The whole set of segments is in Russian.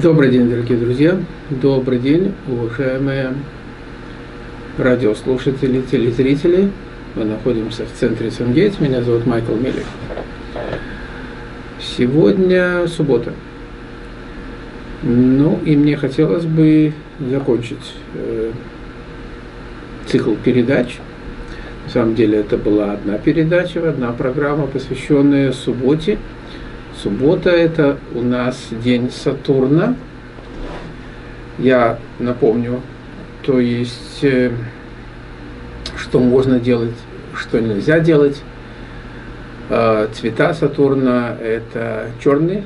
Добрый день, дорогие друзья. Добрый день, уважаемые радиослушатели, телезрители. Мы находимся в центре Сангейтс. Меня зовут Майкл Мелик. Сегодня суббота. Ну, и мне хотелось бы закончить э, цикл передач. На самом деле это была одна передача, одна программа, посвященная субботе – Суббота – это у нас день Сатурна. Я напомню, то есть, э, что можно делать, что нельзя делать. Э, цвета Сатурна – это черный,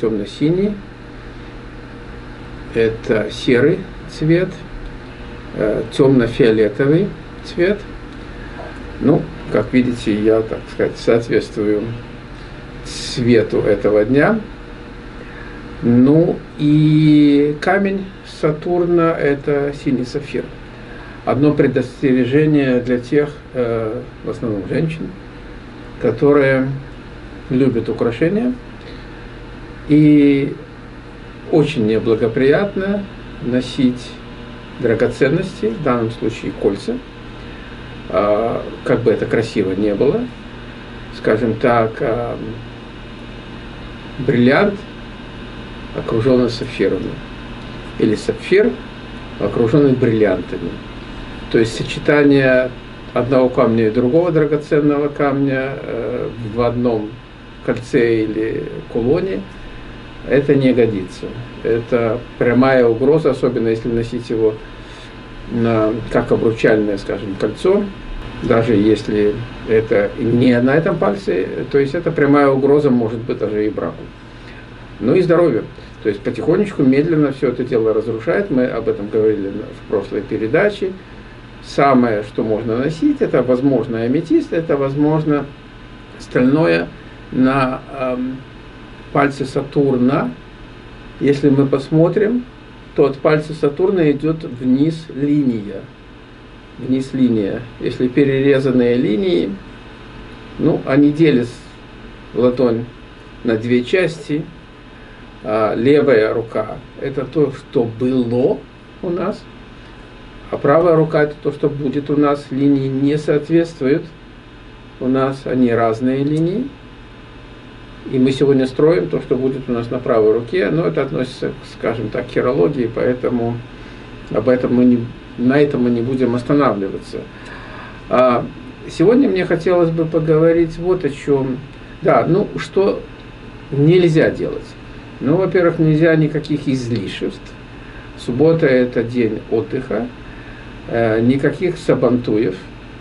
темно-синий, это серый цвет, э, темно-фиолетовый цвет. Ну, как видите, я, так сказать, соответствую свету этого дня. Ну и камень Сатурна – это синий сапфир. Одно предостережение для тех, э, в основном женщин, которые любят украшения. И очень неблагоприятно носить драгоценности, в данном случае кольца, а, как бы это красиво не было, скажем так, а, бриллиант, окруженный сапфирами, или сапфир, окруженный бриллиантами. То есть сочетание одного камня и другого драгоценного камня э, в одном кольце или кулоне, это не годится. Это прямая угроза, особенно если носить его на, как обручальное, скажем, кольцо, даже если это не на этом пальце, то есть это прямая угроза может быть даже и браку. Ну и здоровью. То есть потихонечку, медленно все это дело разрушает. Мы об этом говорили в прошлой передаче. Самое, что можно носить, это возможно аметист, это возможно стальное на эм, пальце Сатурна. Если мы посмотрим, то от пальца Сатурна идет вниз линия вниз линия. Если перерезанные линии, ну, они делят ладонь на две части. А левая рука – это то, что было у нас, а правая рука – это то, что будет у нас. Линии не соответствуют. У нас они разные линии. И мы сегодня строим то, что будет у нас на правой руке, но это относится, скажем так, к хирологии, поэтому об этом мы не на этом мы не будем останавливаться. А сегодня мне хотелось бы поговорить вот о чем. Да, ну что нельзя делать. Ну, во-первых, нельзя никаких излишеств. Суббота – это день отдыха. Э, никаких сабантуев,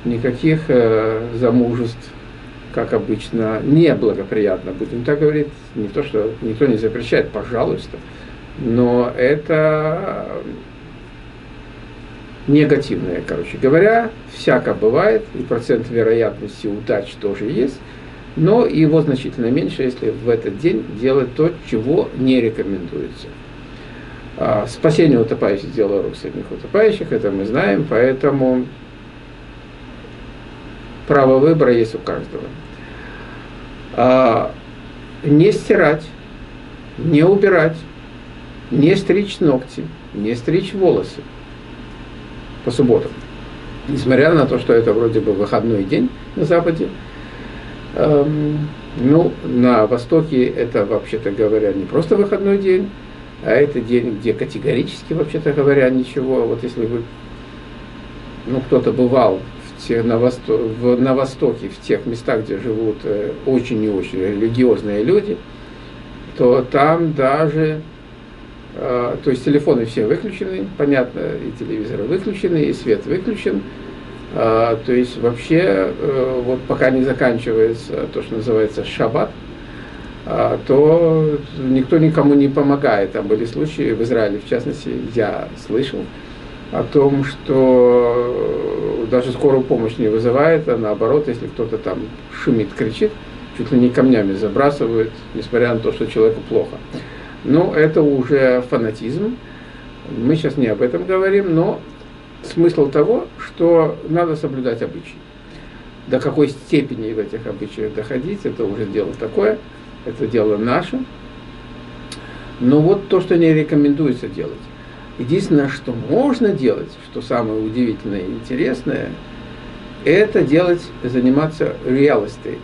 никаких э, замужеств, как обычно, неблагоприятно, будем так говорить. Не то, что никто не запрещает, пожалуйста. Но это негативное, короче говоря, всяко бывает, и процент вероятности удач тоже есть, но его значительно меньше, если в этот день делать то, чего не рекомендуется. А, спасение утопающих – дело рук самих утопающих, это мы знаем, поэтому право выбора есть у каждого. А, не стирать, не убирать, не стричь ногти, не стричь волосы – по субботам. Несмотря на то, что это вроде бы выходной день на Западе, эм, ну, на Востоке это, вообще-то говоря, не просто выходной день, а это день, где категорически, вообще-то говоря, ничего. Вот если вы, ну, кто-то бывал в те, на, Восто, в, на Востоке, в тех местах, где живут э, очень и очень религиозные люди, то там даже то есть телефоны все выключены, понятно, и телевизоры выключены, и свет выключен. А, то есть вообще, э, вот пока не заканчивается то, что называется шаббат, то никто никому не помогает. Там были случаи в Израиле, в частности, я слышал о том, что даже скорую помощь не вызывает, а наоборот, если кто-то там шумит, кричит, чуть ли не камнями забрасывают, несмотря на то, что человеку плохо. Ну, это уже фанатизм. Мы сейчас не об этом говорим, но смысл того, что надо соблюдать обычаи. До какой степени в этих обычаях доходить, это уже дело такое, это дело наше. Но вот то, что не рекомендуется делать. Единственное, что можно делать, что самое удивительное и интересное, это делать, заниматься real estate,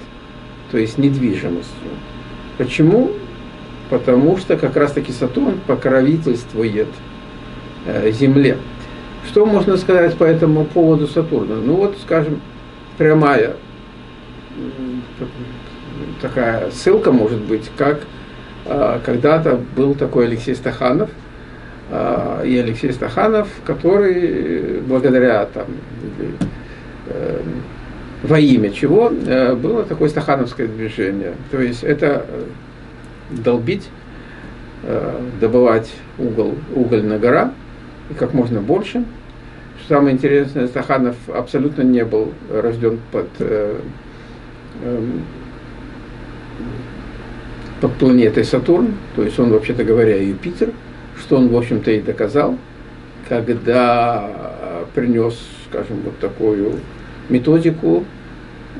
то есть недвижимостью. Почему? Потому что как раз-таки Сатурн покровительствует э, Земле. Что можно сказать по этому поводу Сатурна? Ну вот, скажем, прямая такая ссылка может быть, как э, когда-то был такой Алексей Стаханов, э, и Алексей Стаханов, который благодаря там, во имя чего было такое стахановское движение. То есть это долбить, э, добывать угол, уголь на гора, и как можно больше. Самое интересное, Стаханов абсолютно не был рожден под, под планетой Сатурн, то есть он, вообще-то говоря, Юпитер, что он, в общем-то, и доказал, когда принес, скажем, вот такую методику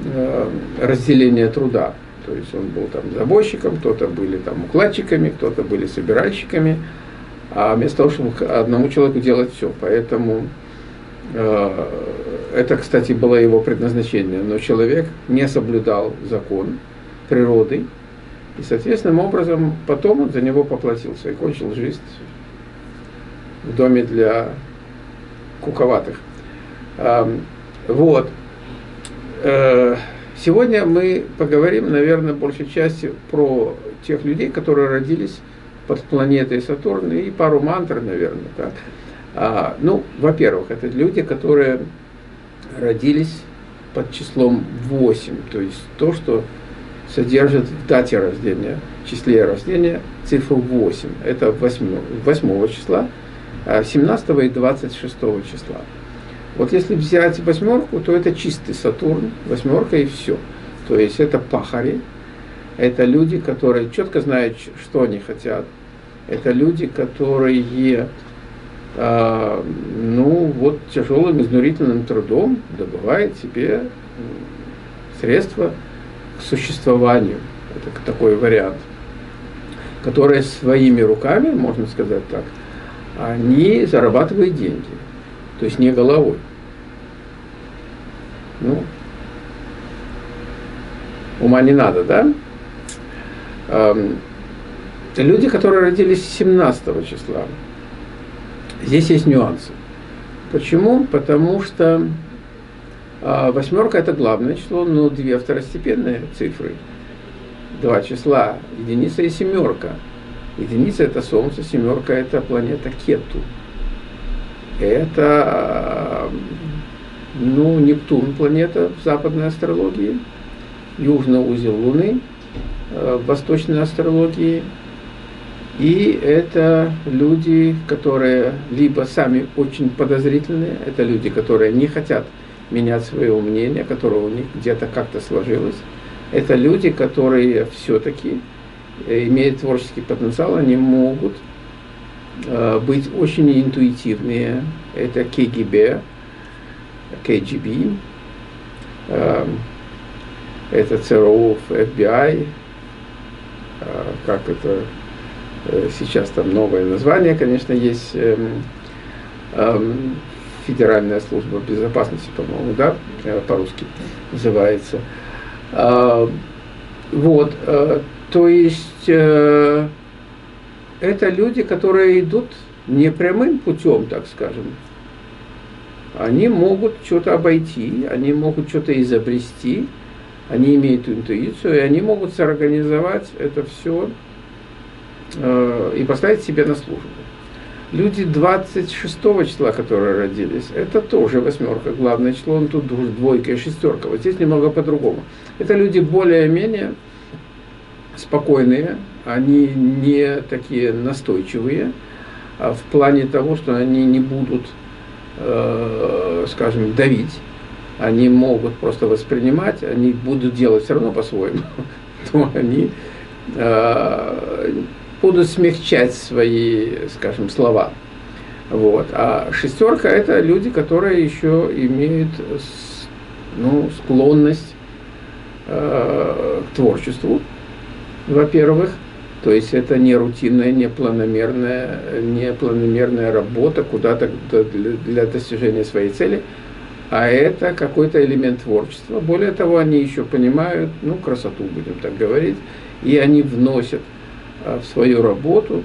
э, разделения труда. То есть он был там забойщиком, кто-то были там укладчиками, кто-то были собиральщиками, а вместо того, чтобы одному человеку делать все. Поэтому э, это, кстати, было его предназначение. Но человек не соблюдал закон природы, и, соответственным образом, потом он за него поплатился и кончил жизнь в доме для куковатых. Вот. Э, сегодня мы поговорим, наверное, большей части про тех людей, которые родились под планетой Сатурн, и пару мантр, наверное. Так. А, ну, во-первых, это люди, которые родились под числом 8, то есть то, что содержит в дате рождения, в числе рождения цифру 8. Это 8, 8 числа, 17 а и 26 числа. Вот если взять восьмерку, то это чистый Сатурн, восьмерка и все. То есть это пахари, это люди, которые четко знают, что они хотят. Это люди, которые э, ну, вот тяжелым изнурительным трудом добывают себе средства к существованию. Это такой вариант. Которые своими руками, можно сказать так, они зарабатывают деньги. То есть не головой. Ну, ума не надо, да? Эм, люди, которые родились 17 числа, здесь есть нюансы. Почему? Потому что э, восьмерка это главное число, но две второстепенные цифры. Два числа, единица и семерка. Единица это Солнце, семерка это планета Кету. Это ну, Нептун планета в западной астрологии, южный узел Луны э, в восточной астрологии. И это люди, которые либо сами очень подозрительные, это люди, которые не хотят менять свое мнение, которое у них где-то как-то сложилось. Это люди, которые все-таки э, имеют творческий потенциал, они могут э, быть очень интуитивные. Это КГБ, КГБ, эм, это ЦРУ, FBI, э, как это э, сейчас там новое название, конечно, есть Федеральная служба безопасности, по-моему, да, э, по-русски называется. Вот, то есть это люди, которые идут не прямым путем, так скажем, они могут что-то обойти, они могут что-то изобрести, они имеют интуицию, и они могут соорганизовать это все э, и поставить себе на службу. Люди 26 числа, которые родились, это тоже восьмерка, главное число, он тут двойка и шестерка. Вот здесь немного по-другому. Это люди более-менее спокойные, они не такие настойчивые, а в плане того, что они не будут э, скажем, давить, они могут просто воспринимать, они будут делать все равно по-своему, то они э, будут смягчать свои, скажем, слова. Вот. А шестерка это люди, которые еще имеют ну, склонность э, к творчеству, во-первых, То есть это не рутинная, не планомерная, не планомерная работа куда-то для достижения своей цели, а это какой-то элемент творчества. Более того, они еще понимают, ну, красоту, будем так говорить, и они вносят а, в свою работу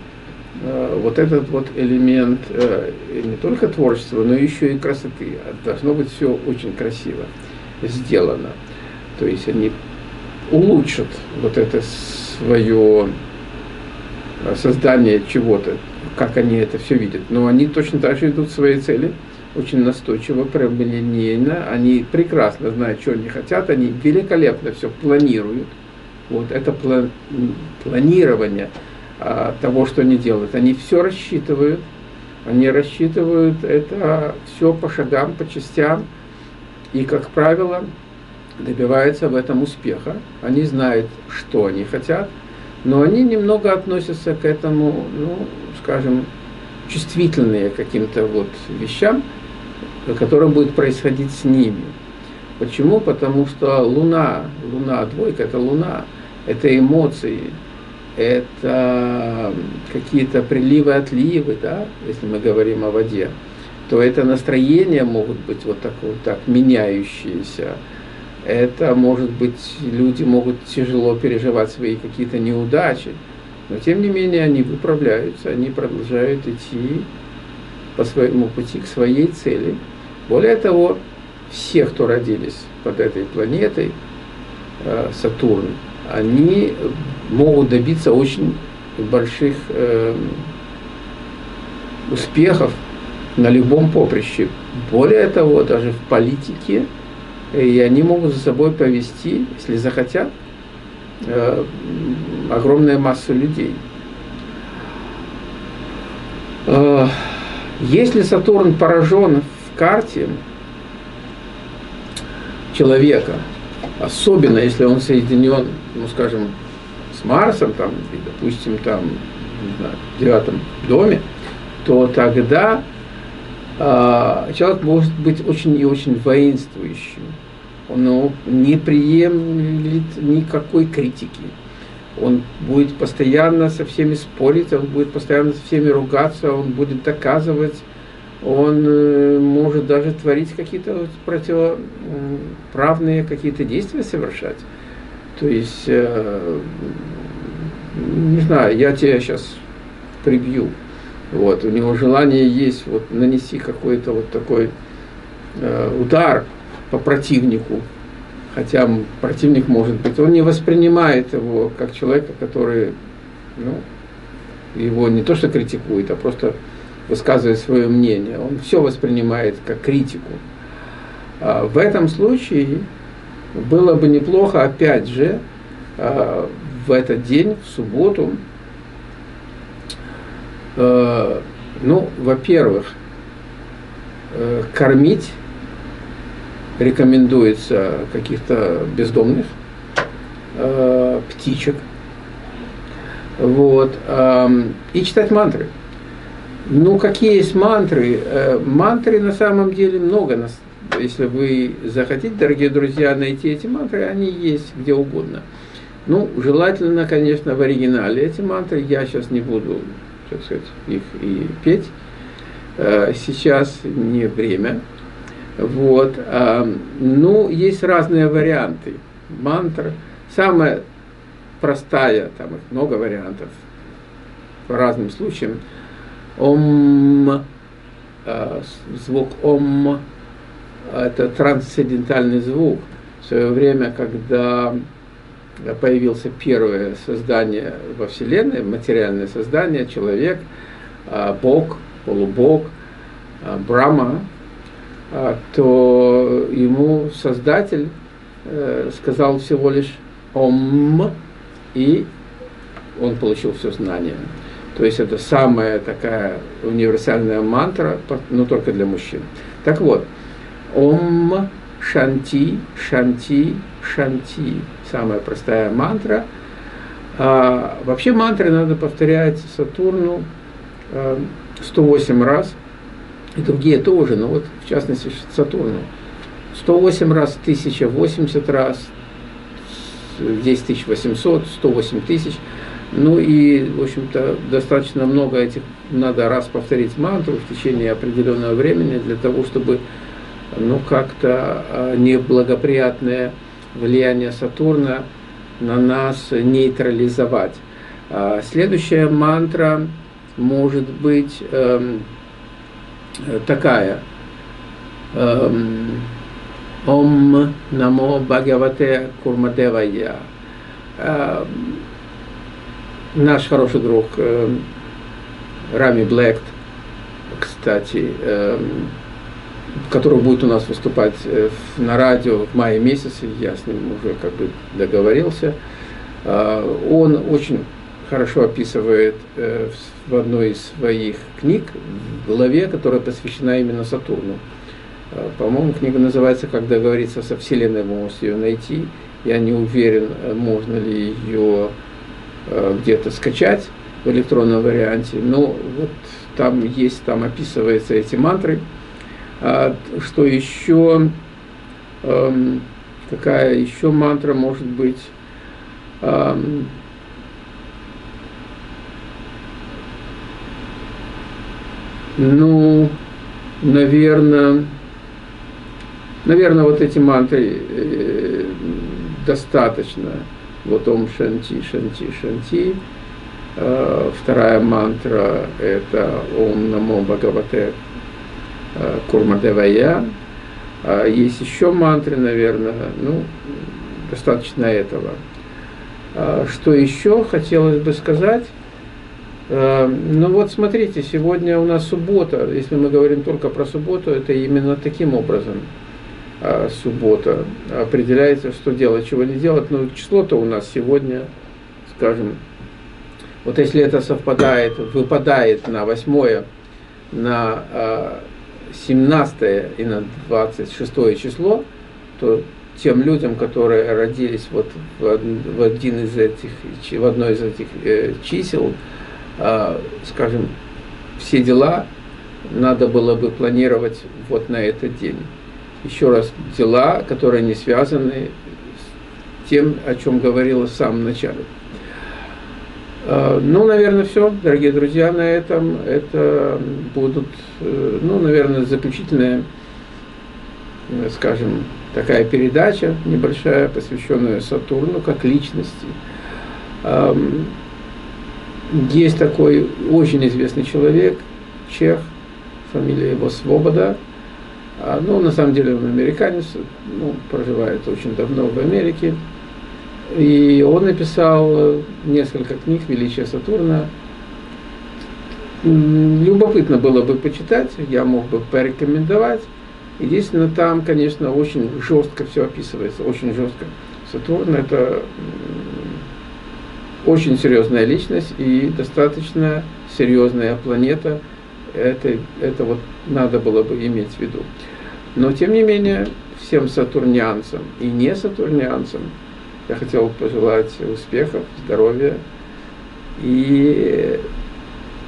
а, вот этот вот элемент э, не только творчества, но еще и красоты. Должно быть все очень красиво сделано. То есть они улучшат вот это свое а, создание чего-то, как они это все видят. Но они точно так же идут к своей цели – очень настойчиво, прямолинейно, они прекрасно знают, что они хотят, они великолепно все планируют. Вот это план, планирование а, того, что они делают. Они все рассчитывают, они рассчитывают это все по шагам, по частям, и, как правило, добиваются в этом успеха. Они знают, что они хотят, но они немного относятся к этому, ну, скажем, чувствительные каким-то вот вещам, которое будет происходить с ними. Почему? Потому что Луна, Луна, двойка, это Луна, это эмоции, это какие-то приливы, отливы, да, если мы говорим о воде, то это настроения могут быть вот так вот так меняющиеся. Это может быть, люди могут тяжело переживать свои какие-то неудачи, но тем не менее они выправляются, они продолжают идти по своему пути к своей цели – более того, все, кто родились под этой планетой, э, Сатурн, они могут добиться очень больших э, успехов на любом поприще. Более того, даже в политике, и они могут за собой повести, если захотят, э, масса людей. Если Сатурн поражен карте человека, особенно если он соединен, ну скажем, с Марсом, там, и, допустим, там, не знаю, в девятом доме, то тогда э, человек может быть очень и очень воинствующим. Он ну, не приемлет никакой критики. Он будет постоянно со всеми спорить, он будет постоянно со всеми ругаться, он будет доказывать он э, может даже творить какие-то противоправные какие-то действия совершать. То есть, э, не знаю, я тебя сейчас прибью. Вот, у него желание есть вот, нанести какой-то вот такой э, удар по противнику, хотя противник может быть, он не воспринимает его как человека, который ну, его не то что критикует, а просто высказывает свое мнение, он все воспринимает как критику. А в этом случае было бы неплохо, опять же, а, в этот день, в субботу, ну, во-первых, кормить рекомендуется каких-то бездомных птичек, вот, и читать мантры. Ну, какие есть мантры? Э, мантры на самом деле много. Если вы захотите, дорогие друзья, найти эти мантры, они есть где угодно. Ну, желательно, конечно, в оригинале эти мантры. Я сейчас не буду, так сказать, их и петь. Э, сейчас не время. Вот. Ну, есть разные варианты мантр. Самая простая, там их много вариантов по разным случаям – Ом, э, звук ом, это трансцендентальный звук. В свое время, когда появился первое создание во Вселенной, материальное создание, человек, э, Бог, полубог, э, Брама, то ему Создатель сказал всего лишь «Ом», и он получил все знание. То есть это самая такая универсальная мантра, но только для мужчин. Так вот, Ом Шанти, Шанти, Шанти. Самая простая мантра. А, вообще мантры надо повторять Сатурну а, 108 раз. И другие тоже, но вот в частности Сатурну. 108 раз, 1080 раз, 10 800, 108 тысяч – Ну и, в общем-то, достаточно много этих, надо раз повторить мантру в течение определенного времени для того, чтобы ну, как-то а, неблагоприятное влияние Сатурна на нас нейтрализовать. А, следующая мантра может быть эм, такая. Эм, Ом намо Бхагавате Курмадевая. Эм, наш хороший друг Рами Блэкт, кстати, который будет у нас выступать э, на радио в мае месяце, я с ним уже как бы договорился. Э, он очень хорошо описывает э, в одной из своих книг, в главе, которая посвящена именно Сатурну. По-моему, книга называется «Как договориться со Вселенной», вы можете ее найти. Я не уверен, можно ли ее где-то скачать в электронном варианте. Но вот там есть, там описываются эти мантры. А, что еще, эм, какая еще мантра может быть? Эм, ну, наверное, наверное, вот эти мантры э, достаточно. Вот Ом Шанти, Шанти, Шанти. Э, вторая мантра – это Ом Намо Бхагавате Э, Курмадевая. А есть еще мантры, наверное, ну, достаточно этого. А что еще хотелось бы сказать? Э, ну вот смотрите, сегодня у нас суббота. Если мы говорим только про субботу, это именно таким образом а, суббота определяется, что делать, чего не делать. Но число-то у нас сегодня, скажем, вот если это совпадает, выпадает на восьмое, на 17 и на 26 число, то тем людям, которые родились вот в, один из этих, в одно из этих э, чисел, э, скажем, все дела надо было бы планировать вот на этот день. Еще раз, дела, которые не связаны с тем, о чем говорила в самом начале. Э, ну, наверное, все, дорогие друзья, на этом. Это будут, э, ну, наверное, заключительная, э, скажем, такая передача небольшая, посвященная Сатурну как личности. Эм, есть такой очень известный человек, чех, фамилия его Свобода. А, ну, на самом деле он американец, ну, проживает очень давно в Америке. И он написал несколько книг «Величие Сатурна». Любопытно было бы почитать, я мог бы порекомендовать. Единственное, там, конечно, очень жестко все описывается, очень жестко. Сатурн – это очень серьезная личность и достаточно серьезная планета. Это, это вот надо было бы иметь в виду. Но, тем не менее, всем сатурнианцам и не сатурнианцам – я хотел пожелать успехов, здоровья и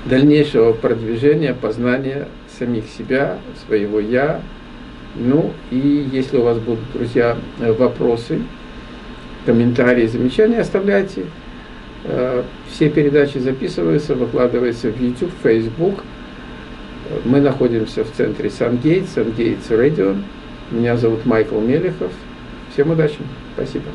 дальнейшего продвижения, познания самих себя, своего «я». Ну и если у вас будут, друзья, вопросы, комментарии, замечания, оставляйте. Э, все передачи записываются, выкладываются в YouTube, Facebook. Мы находимся в центре Сангейтс, Сангейтс Радио. Меня зовут Майкл Мелехов. Всем удачи. Спасибо.